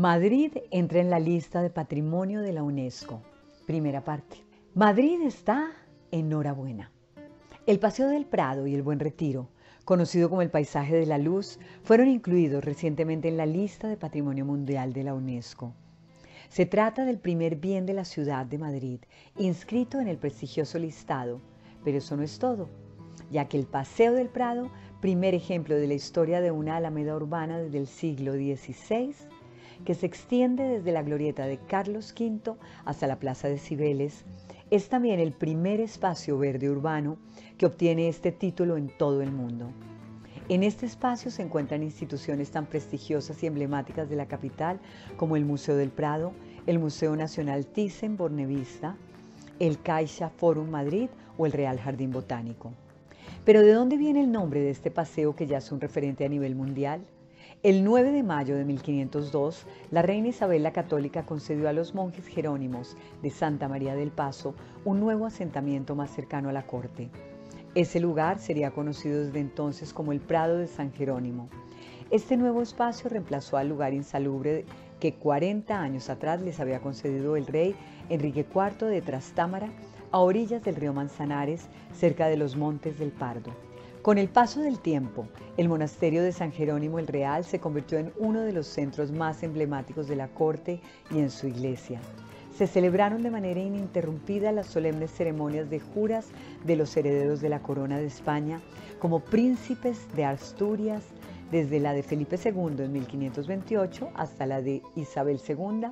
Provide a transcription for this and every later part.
Madrid entra en la lista de patrimonio de la UNESCO. Primera parte. Madrid está enhorabuena. El Paseo del Prado y el Buen Retiro, conocido como el Paisaje de la Luz, fueron incluidos recientemente en la lista de Patrimonio Mundial de la UNESCO. Se trata del primer bien de la ciudad de Madrid, inscrito en el prestigioso listado, pero eso no es todo, ya que el Paseo del Prado, primer ejemplo de la historia de una alameda urbana desde el siglo XVI, que se extiende desde la glorieta de Carlos V hasta la Plaza de Cibeles, es también el primer espacio verde urbano que obtiene este título en todo el mundo. En este espacio se encuentran instituciones tan prestigiosas y emblemáticas de la capital como el Museo del Prado, el Museo Nacional Thyssen-Bornemisza, el Caixa Forum Madrid o el Real Jardín Botánico. Pero ¿de dónde viene el nombre de este paseo que ya es un referente a nivel mundial? El 9 de mayo de 1502, la reina Isabel la Católica concedió a los monjes jerónimos de Santa María del Paso un nuevo asentamiento más cercano a la corte. Ese lugar sería conocido desde entonces como el Prado de San Jerónimo. Este nuevo espacio reemplazó al lugar insalubre que 40 años atrás les había concedido el rey Enrique IV de Trastámara a orillas del río Manzanares, cerca de los Montes del Pardo. Con el paso del tiempo, el monasterio de San Jerónimo el Real se convirtió en uno de los centros más emblemáticos de la corte y en su iglesia. Se celebraron de manera ininterrumpida las solemnes ceremonias de juras de los herederos de la corona de España como príncipes de Asturias, desde la de Felipe II en 1528 hasta la de Isabel II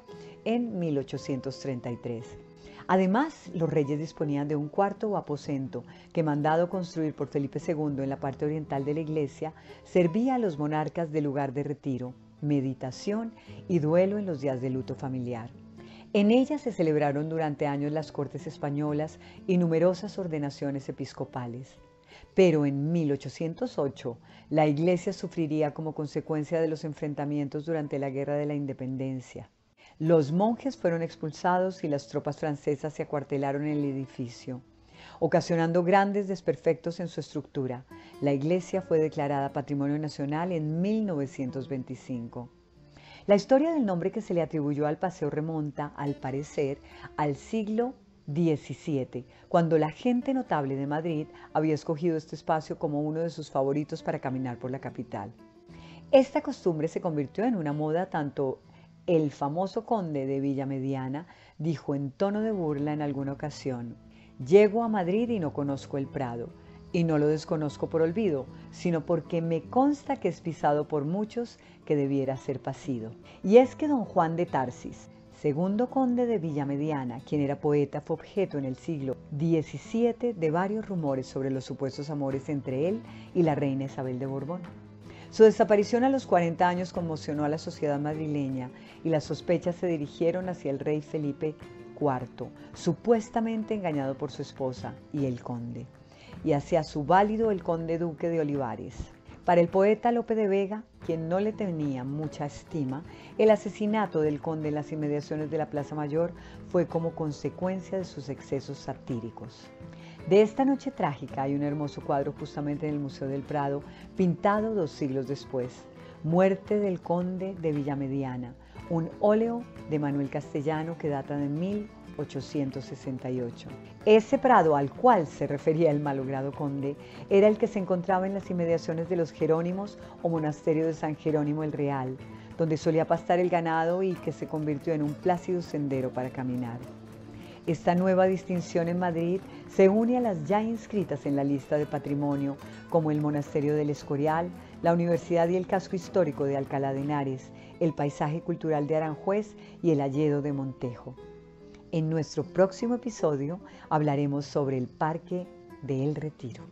en 1833. Además, los reyes disponían de un cuarto o aposento que, mandado construir por Felipe II en la parte oriental de la iglesia, servía a los monarcas de lugar de retiro, meditación y duelo en los días de luto familiar. En ella se celebraron durante años las cortes españolas y numerosas ordenaciones episcopales. Pero en 1808 la iglesia sufriría como consecuencia de los enfrentamientos durante la Guerra de la Independencia. Los monjes fueron expulsados y las tropas francesas se acuartelaron en el edificio, ocasionando grandes desperfectos en su estructura. La iglesia fue declarada Patrimonio Nacional en 1925. La historia del nombre que se le atribuyó al paseo remonta, al parecer, al siglo XVII, cuando la gente notable de Madrid había escogido este espacio como uno de sus favoritos para caminar por la capital. Esta costumbre se convirtió en una moda tanto el famoso conde de Villa Mediana dijo en tono de burla en alguna ocasión, llego a Madrid y no conozco el Prado, y no lo desconozco por olvido, sino porque me consta que es pisado por muchos que debiera ser pasido. Y es que don Juan de Tarsis, segundo conde de Villa Mediana, quien era poeta, fue objeto en el siglo XVII de varios rumores sobre los supuestos amores entre él y la reina Isabel de Borbón. Su desaparición a los 40 años conmocionó a la sociedad madrileña y las sospechas se dirigieron hacia el rey Felipe IV, supuestamente engañado por su esposa y el conde, y hacia su válido el conde duque de Olivares. Para el poeta Lope de Vega, quien no le tenía mucha estima, el asesinato del conde en las inmediaciones de la Plaza Mayor fue como consecuencia de sus excesos satíricos. De esta noche trágica hay un hermoso cuadro justamente en el Museo del Prado, pintado dos siglos después, Muerte del Conde de Villamediana, un óleo de Manuel Castellano que data de 1868. Ese prado al cual se refería el malogrado conde era el que se encontraba en las inmediaciones de los Jerónimos o monasterio de San Jerónimo el Real, donde solía pastar el ganado y que se convirtió en un plácido sendero para caminar. Esta nueva distinción en Madrid se une a las ya inscritas en la lista de patrimonio, como el Monasterio del Escorial, la Universidad y el Casco Histórico de Alcalá de Henares, el Paisaje Cultural de Aranjuez y el Alledo de Montejo. En nuestro próximo episodio hablaremos sobre el Parque del Retiro.